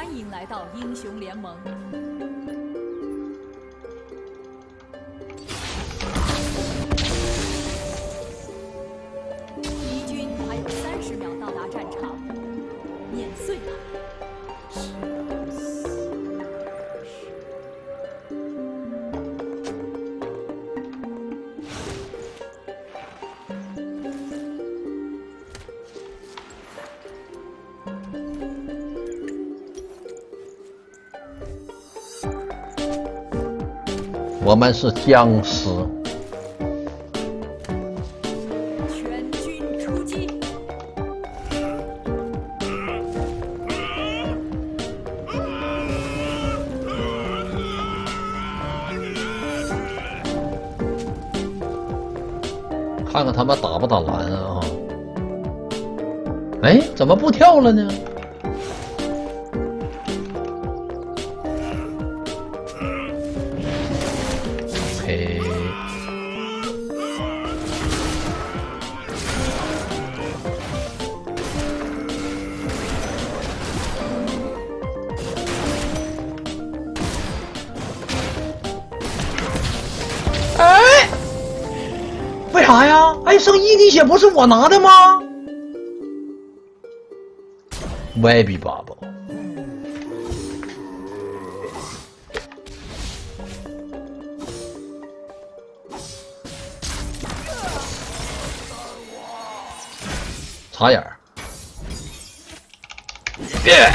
欢迎来到英雄联盟。我们是僵尸，全军出击！看看他们打不打蓝啊？哎，怎么不跳了呢？啥呀？哎，剩一滴血不是我拿的吗？YB 爸爸，插眼儿，耶，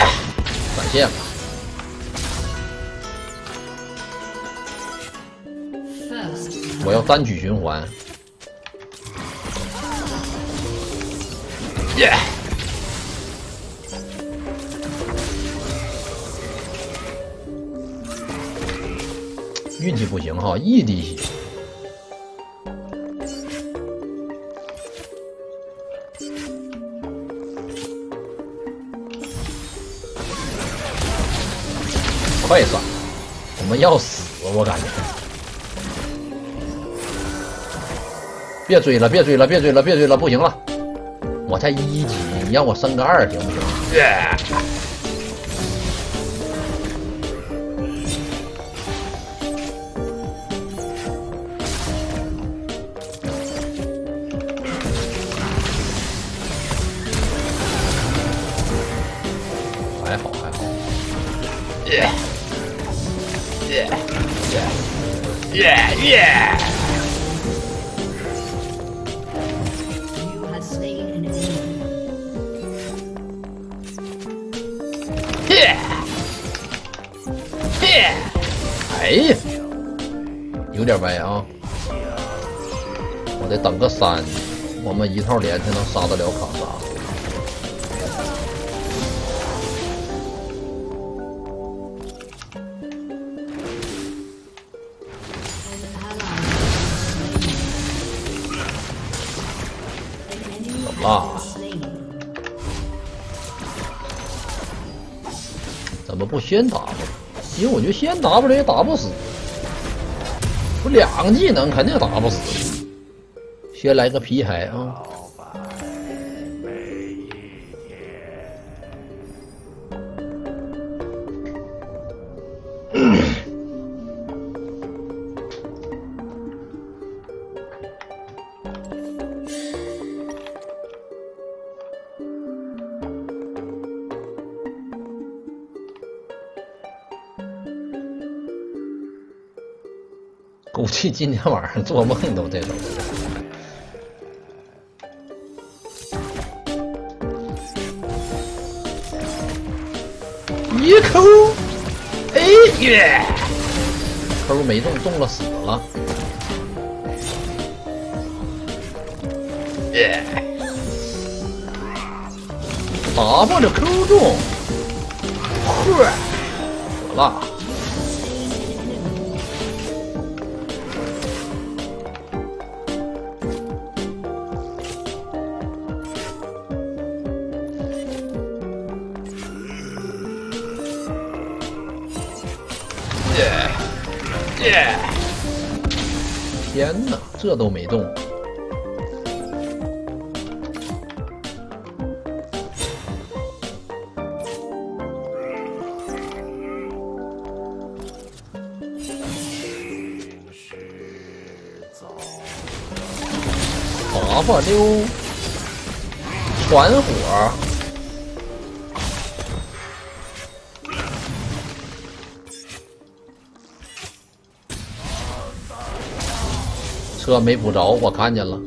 闪现吧。我要单曲循环。耶！运气不行哈，一滴血。快闪！我们要死，我感觉。别追了，别追了，别追了，别追了，不行了，我才一级，你让我升个二行不行？三，我们一套连才能杀得了卡莎。怎么？怎么不先打？因为我觉得先打不了也打不死，不两个技能肯定打不死。先来个皮海啊！估计今天晚上做梦都这种。一抠，哎耶！抠没中，中了死了。耶！打不了抠中，嚯，死了。耶耶！天哪，这都没动。滑滑溜，传火。车没补着，我看见了。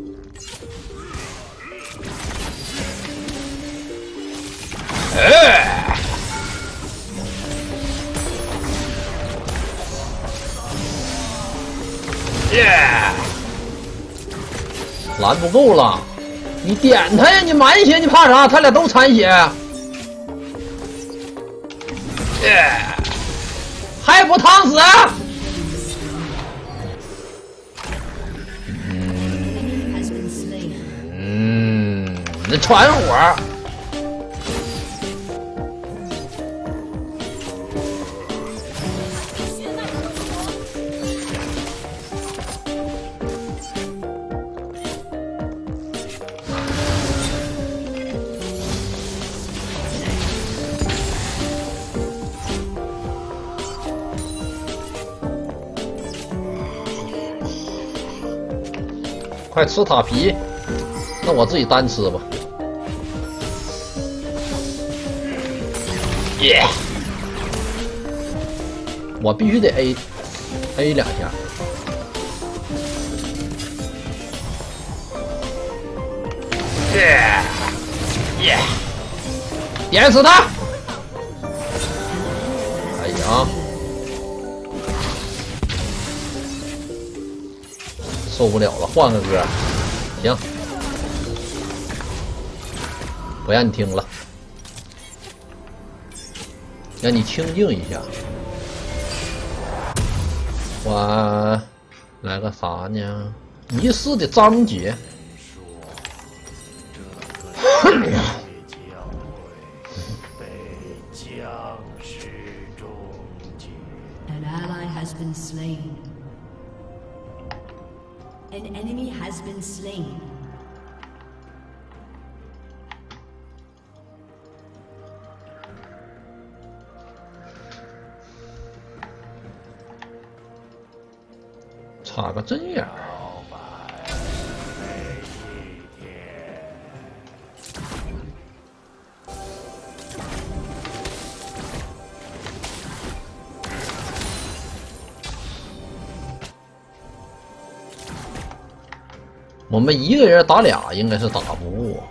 哎！耶！蓝不够了，你点他呀！你满血，你怕啥？他俩都残血。耶！还不烫死？那传火。血脉喷火。快吃塔皮，那我自己单吃吧。耶！我必须得 A A 两下。耶耶！点死他！哎呀！受不了了，换个歌。行，不让你听了，你清静一下我来个啥呢疑似的章节 an enemy has been slain 插个针眼儿。我们一个人打俩应该是打不过。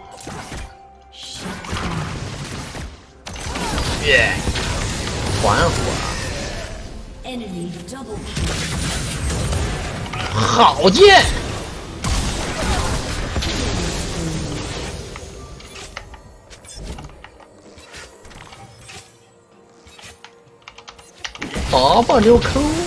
耶！团火，Enemy double kill. 好剑，把把留坑。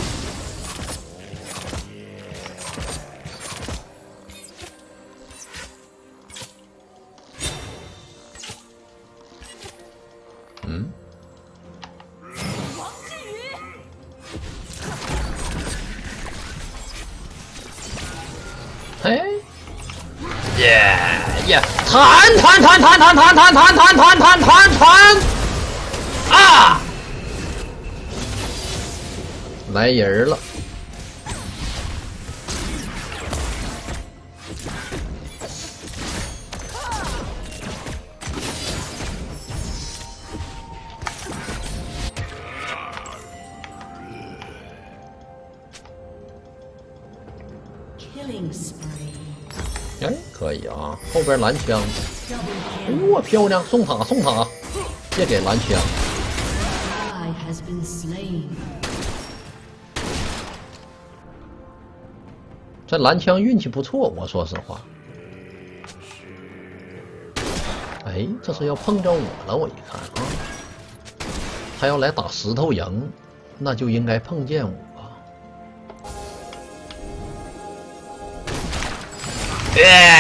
嘿，耶耶，弹弹弹弹弹弹弹弹弹弹弹弹弹，啊！来人了边蓝枪哎.呦，漂亮，送塔送塔，别给蓝枪.这蓝枪运气不错，我说实话。哎，这是要碰着我了，我一看啊，他要来打石头营，那就应该碰见我。耶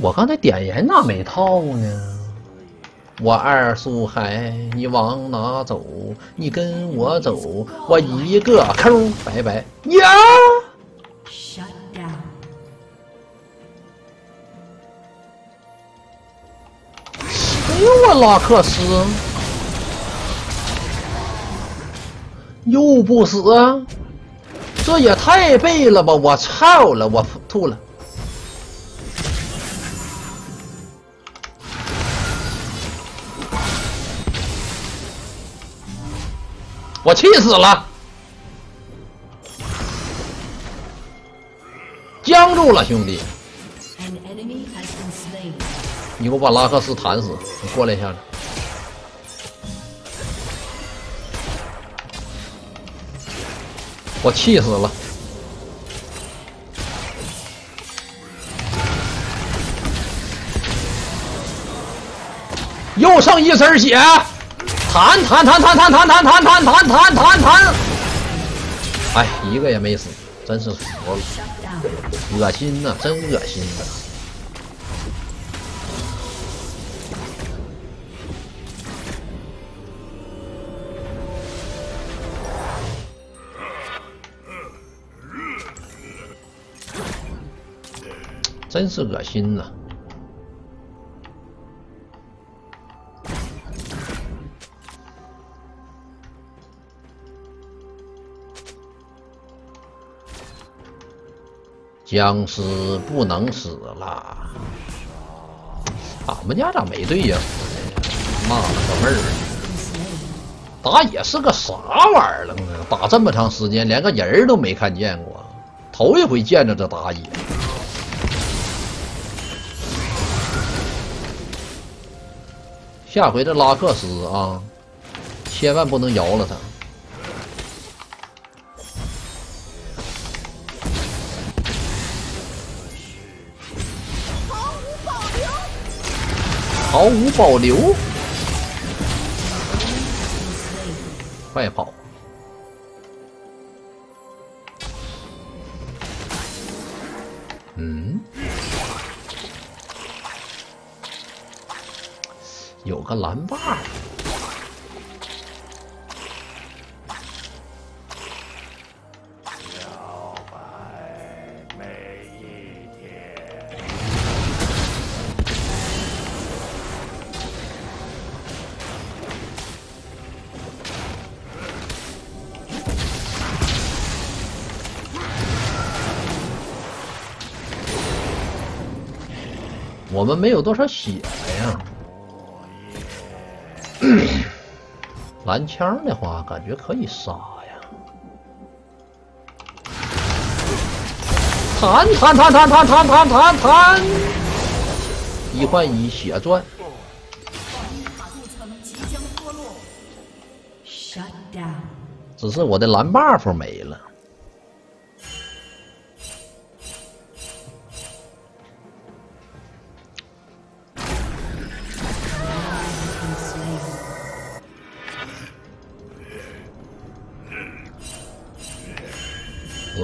我刚才点烟咋没套呢？我二叔海，你往哪走？你跟我走，我一个抠，拜拜呀.哎呦我拉克斯，又不死啊！这也太背了吧！我操了！我吐了！我气死了！僵住了，兄弟.你给我把拉克斯弹死！你过来一下子。我气死了！又剩一身血，弹弹弹弹弹弹弹弹弹弹弹弹弹！哎，一个也没死，真是服了，恶心呐，真恶心呐！真是恶心呐！僵尸不能死了！俺们家咋没队呀？妈了个妹儿！打野是个啥玩意儿了呢？打这么长时间，连个人儿都没看见过，头一回见着这打野。下回这拉克斯啊，千万不能摇了他。毫无保留，快跑！嗯，有个蓝 buff，我们没有多少血呀。蓝枪的话，感觉可以杀呀。弹弹弹弹弹弹弹弹弹，一换一血赚。只是我的蓝 buff 没了。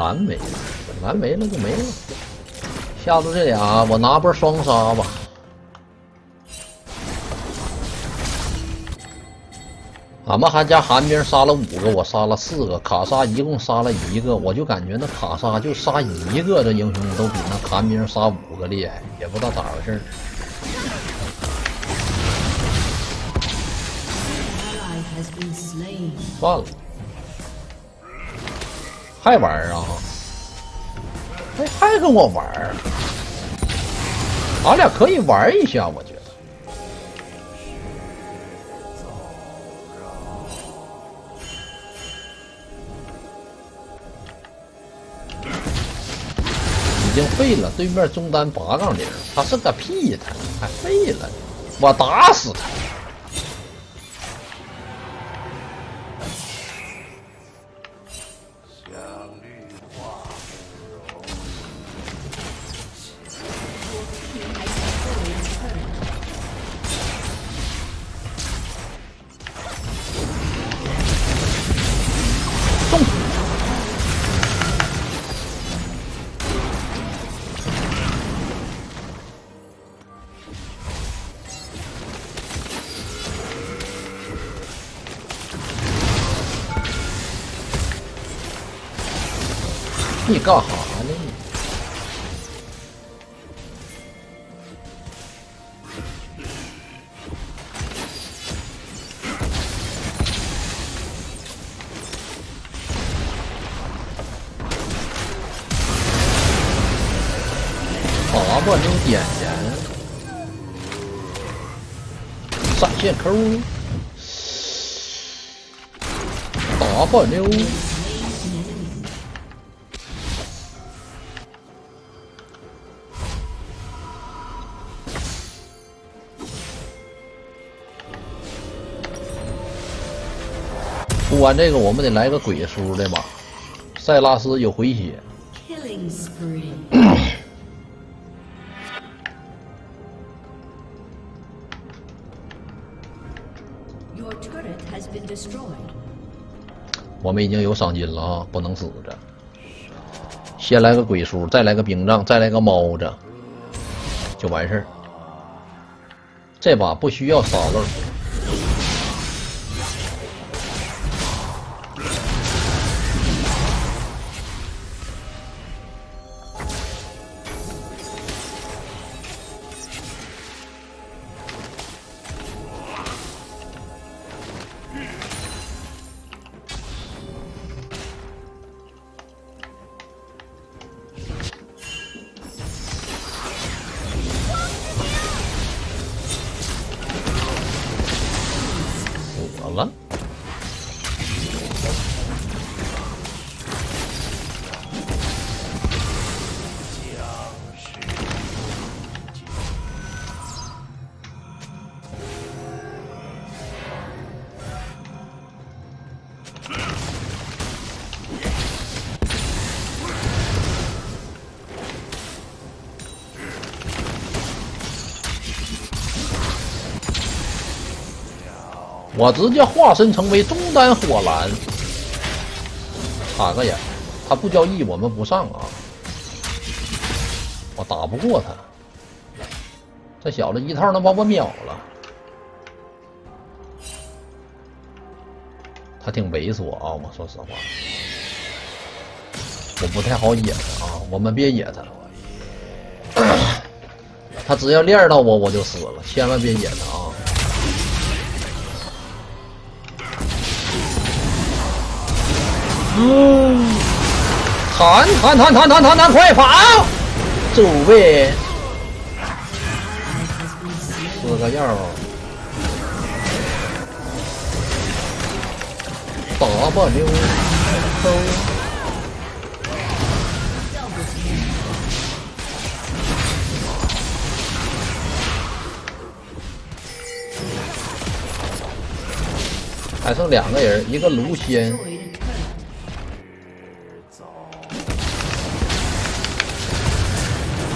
蓝没了，蓝没了就没了。下次这俩我拿波双杀吧。俺们韩家寒冰杀了五个，我杀了四个，卡莎一共杀了一个，我就感觉那卡莎就杀一个，这英雄都比那寒冰杀五个厉害，也不知道咋回事儿。算了，还玩啊？还还跟我玩儿？俺俩可以玩一下，我觉得。已经废了，对面中单八杠零，他是个屁，他还废了，我打死他！更好出完这个，我们得来个鬼叔的吧？塞拉斯有回血. 我们已经有赏金了啊，不能死着。先来个鬼叔，再来个冰杖，再来个猫子，就完事儿。这把不需要沙漏，我直接化身成为中单火蓝，插个眼，他不交易我们不上啊，我打不过他，这小子一套能把我秒了，他挺猥琐啊，我说实话，我不太好野他啊，我们别野他，他只要练到我我就死了，千万别野他啊。弹弹弹弹弹弹弹，快跑！走呗，四个药。W 抽，还剩两个人，一个卢仙。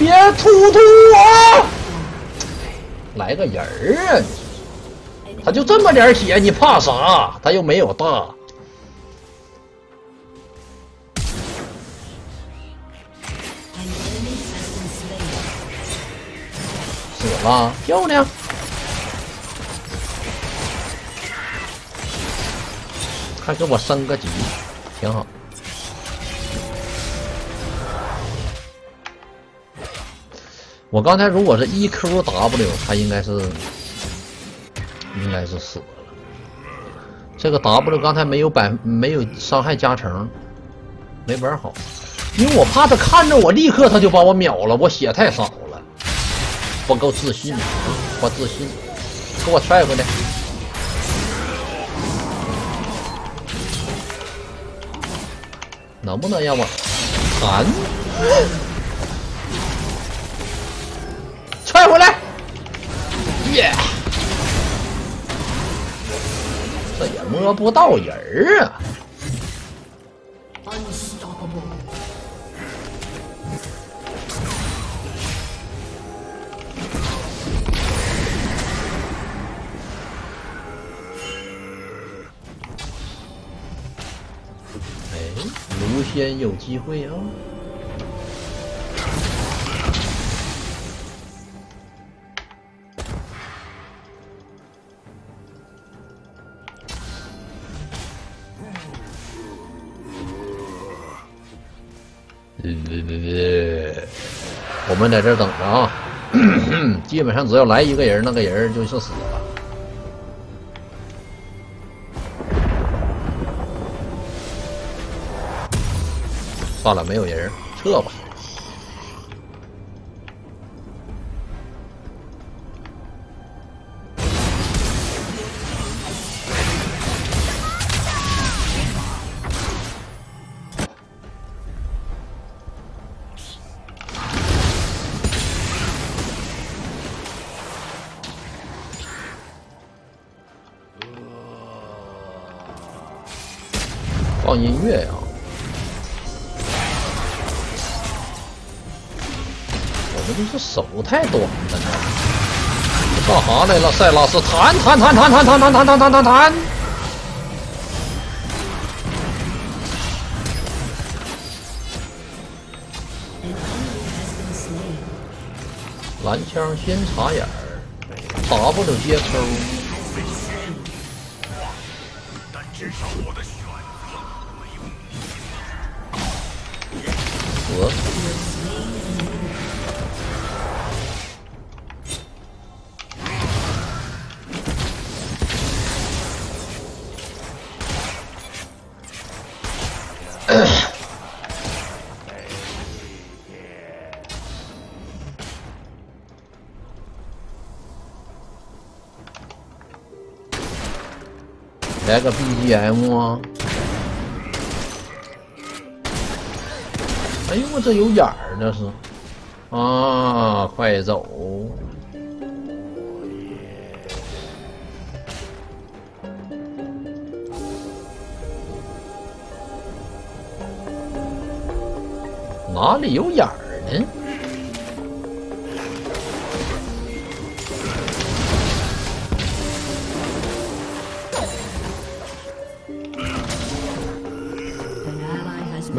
别突突我！来个人儿啊！他就这么点血，你怕啥？他又没有大，死了，漂亮！还给我升个级，挺好。我刚才如果是 E Q W，他应该是应该是死了。这个 W 刚才没有百没有伤害加成，没玩好，因为我怕他看着我，立刻他就把我秒了，我血太少了，不够自信，不自信，给我踹回来。能不能让我弹？踹回来！耶！这也摸不到人儿啊.哎，卢仙有机会啊！我们在这等着啊！基本上只要来一个人，那个人就是死了。算了，没有人，撤吧。放音乐呀！我这不是手太短了呢？干啥来了？塞拉斯弹弹弹弹弹弹弹弹弹弹弹弹！蓝枪先插眼儿，W 接扣，来个 BGM 啊！哎呦，我这有眼儿，这是啊！快走！哪里有眼儿呢？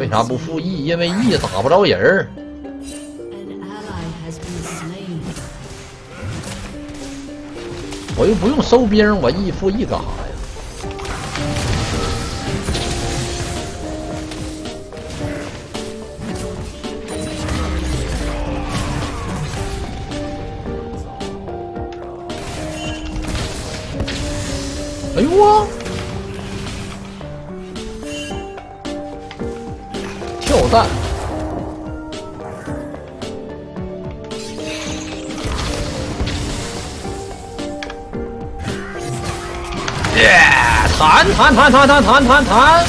为啥不复 E？因为 E 打不着人儿。我又不用收兵，我 E 复 E 干啥呀？弹弹弹弹弹弹弹弹！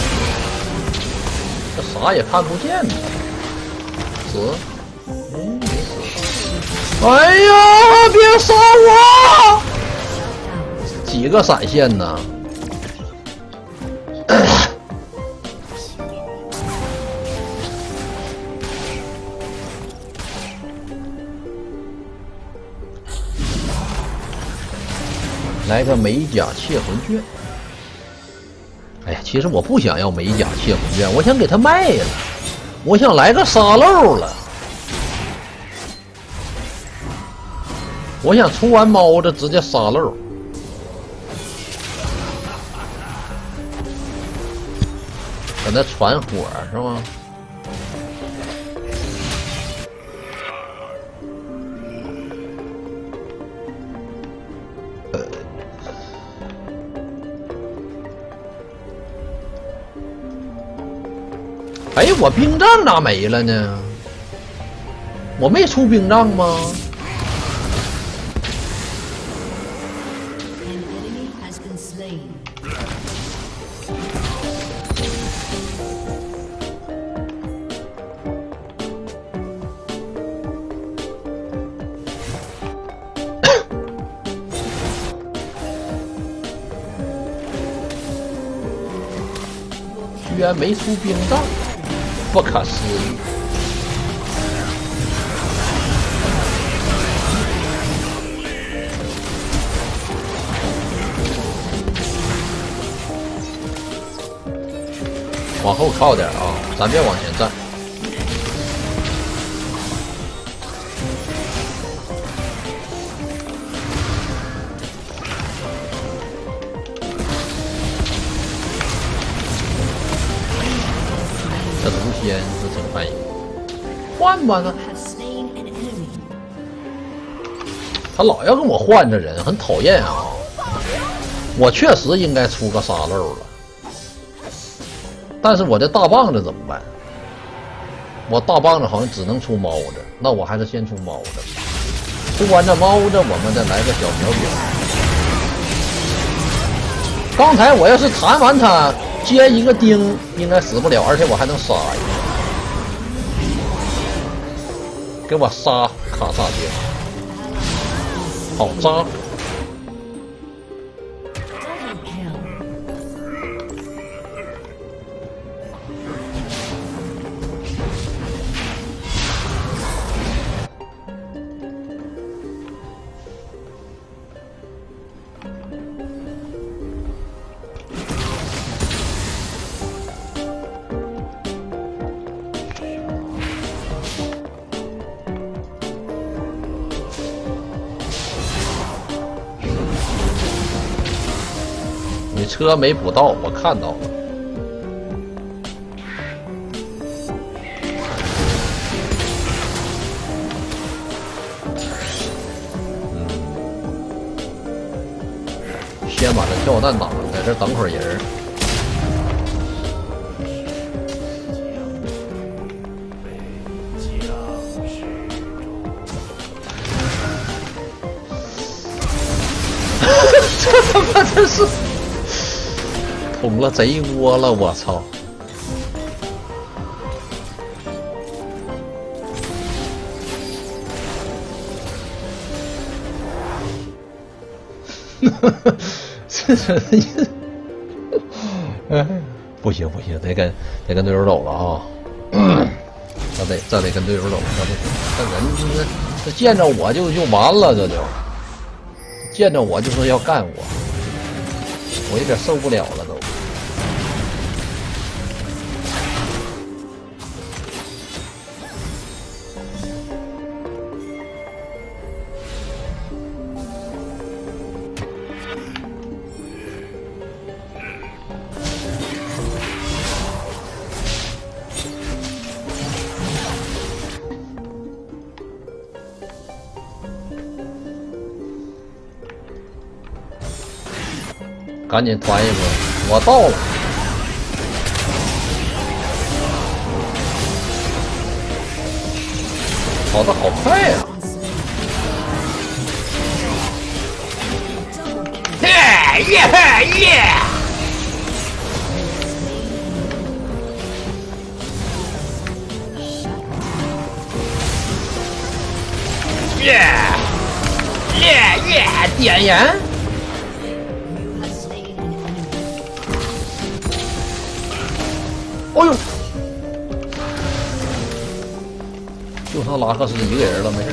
这啥也看不见呢。死！嗯，没死。哎呀！别杀我！几个闪现呢？来个美甲窃魂卷。哎呀，其实我不想要美甲窃魂卷，我想给他卖了，我想来个沙漏了。我想出完猫子直接沙漏。搁那传火是吗？哎，我冰杖咋没了呢？我没出冰杖吗？居然没出冰杖。不可思议！往后靠点啊，咱别往前站。这毒仙是挺烦人，换吧呢？他老要跟我换这人，很讨厌啊！我确实应该出个沙漏了，但是我这大棒子怎么办？我大棒子好像只能出猫子，那我还是先出猫子。出完这猫子，我们再来个小苗兵。刚才我要是弹完他，接一个钉，应该死不了，而且我还能杀一个。给我杀卡萨丁，好扎！车没补到，我看到了。先把这跳弹打了，在这等会儿人儿。这他妈这是捅了贼窝了！我操！这这，哎，不行不行，得跟得跟队友走了啊！这得这得跟队友走，这不行，这人这这见着我就就完了，这就。见着我就说要干我，我有点受不了了都。赶紧团一波！我到了，跑的好快呀！耶耶耶！耶耶耶！点燃！那拉克是一个人了，没事。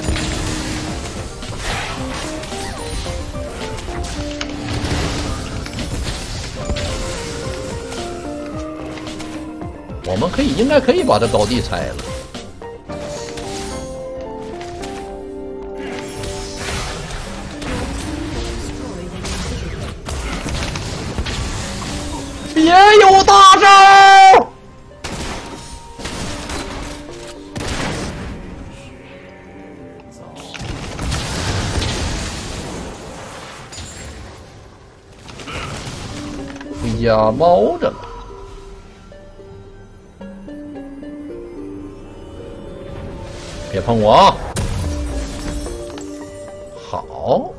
我们可以，应该可以把这高地拆了。家猫着了，别碰我啊！好，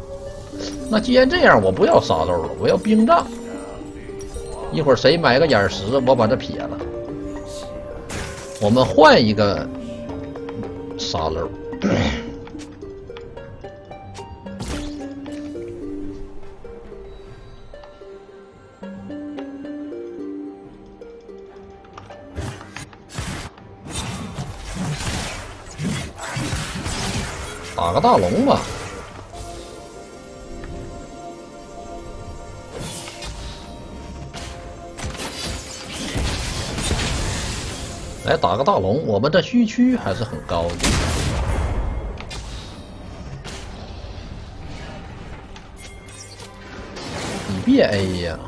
那既然这样，我不要沙漏了，我要冰杖。一会儿谁买个眼石，我把这撇了。我们换一个沙漏。个大龙吧，来打个大龙，我们的虚区还是很高的。你别 A 呀，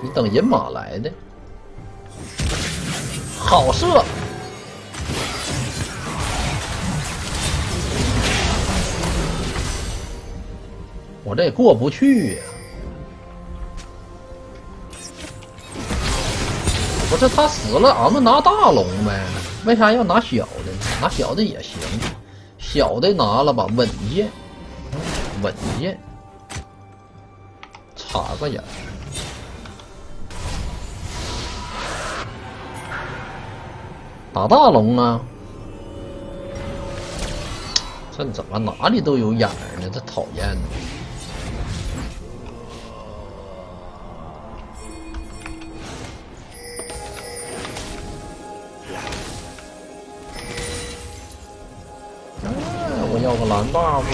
你等人马来的，好射。我这也过不去呀！不是他死了，俺们拿大龙呗？为啥要拿小的呢？拿小的也行，小的拿了吧，稳健，稳健，插个眼，打大龙啊！这怎么哪里都有眼儿呢？这讨厌呢蓝 buff，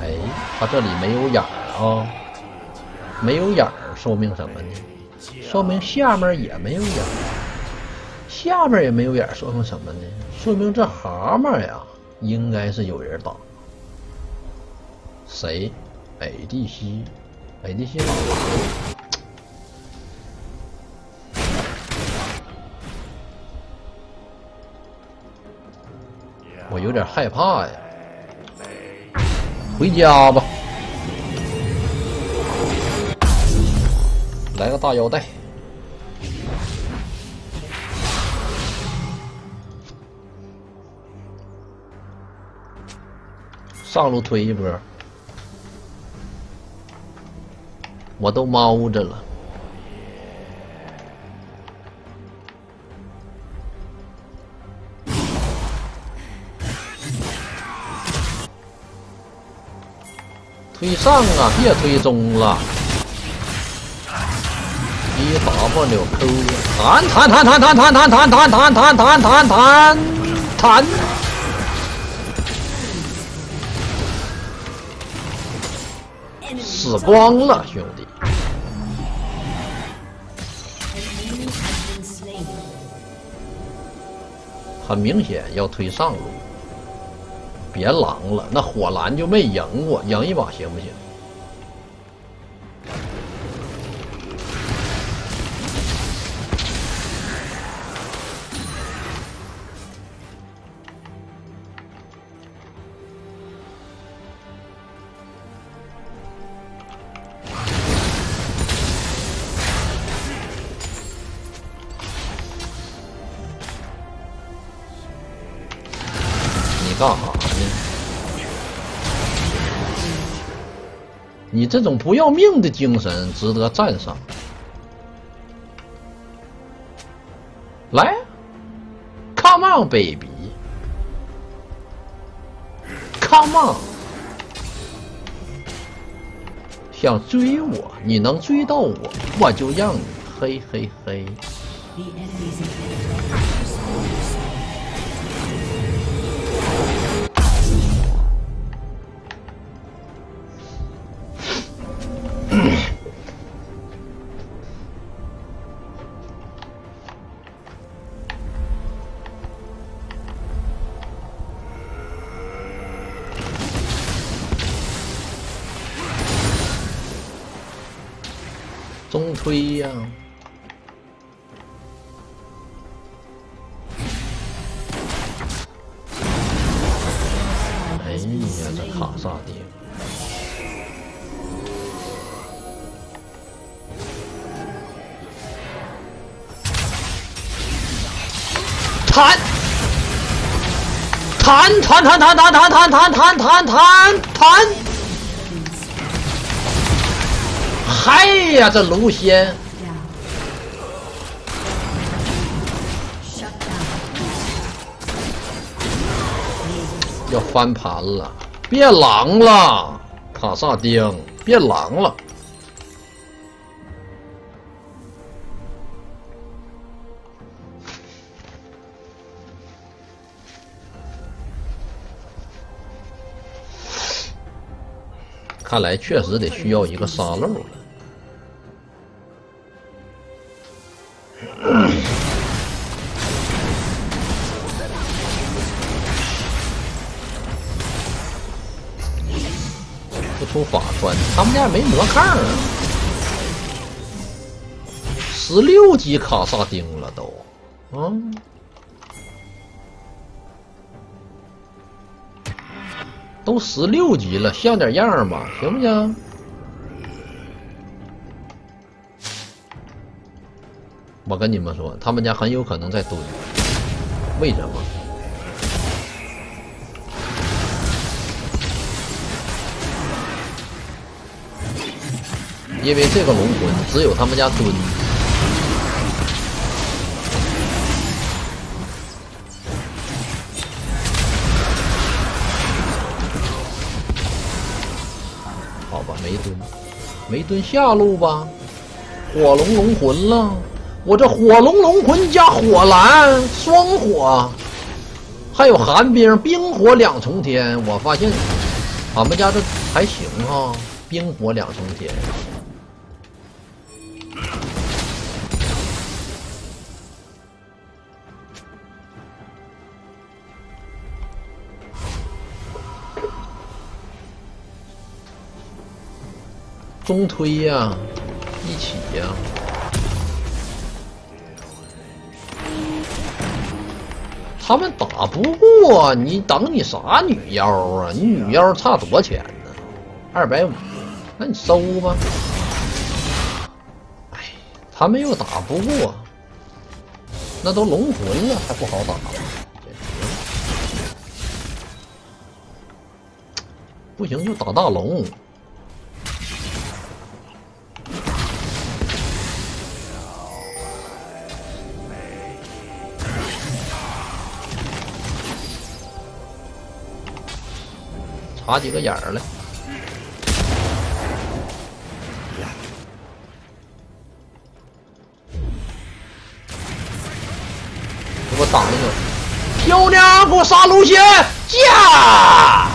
哎，他这里没有眼儿啊，没有眼儿，说明什么呢？说明下面也没有眼儿，下边也没有眼儿，说明什么呢？说明这蛤蟆呀，应该是有人打。谁？ADC，ADC 打了。我有点害怕呀，回家吧，来个大腰带，上路推一波，我都猫着了。上啊，别推中了。一 W Q，弹弹弹弹弹弹弹弹弹弹弹弹弹弹弹，死光了，兄弟。很明显要推上路。别狼了，那火蓝就没赢过，赢一把行不行？这种不要命的精神值得赞赏。来，Come on, baby，Come on，想追我，你能追到我，我就让你嘿嘿嘿。中推呀！哎呀，这卡萨丁，弹，弹弹弹弹弹弹弹弹弹弹弹弹。嗨呀，这卢仙要翻盘了！别狼了，卡萨丁，别狼了！看来确实得需要一个沙漏了。出法穿，他们家没魔抗啊！十六级卡萨丁了都，嗯，都十六级了，像点样吧，行不行？我跟你们说，他们家很有可能在蹲，为什么？因为这个龙魂只有他们家蹲。好吧，没蹲，没蹲下路吧？火龙龙魂了。我这火龙龙魂加火蓝双火，还有寒冰冰火两重天，我发现俺们家这还行哈，冰火两重天。中推呀，一起呀。他们打不过你，等你啥女妖啊？你女妖差多钱呢？二百五，那你收吧。哎，他们又打不过，那都龙魂了，还不好打。不行就打大龙。插几个眼儿来，给我挡一个！漂亮，给我杀路线，驾！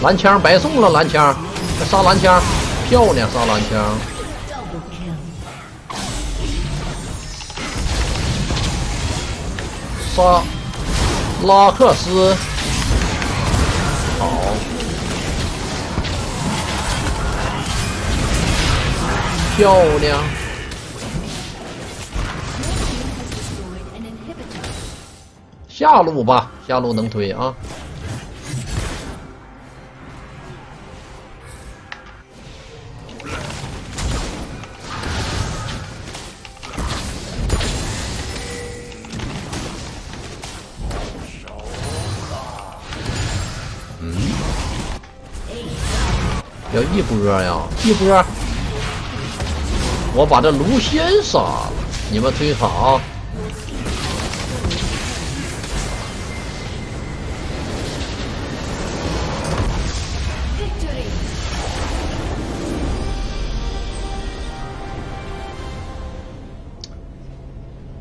蓝枪白送了，蓝枪，杀蓝枪，漂亮，杀蓝枪。杀拉克斯，好，漂亮。下路吧，下路能推啊。一波呀，一波！我把这卢仙杀了，你们推塔啊！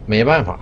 没办法。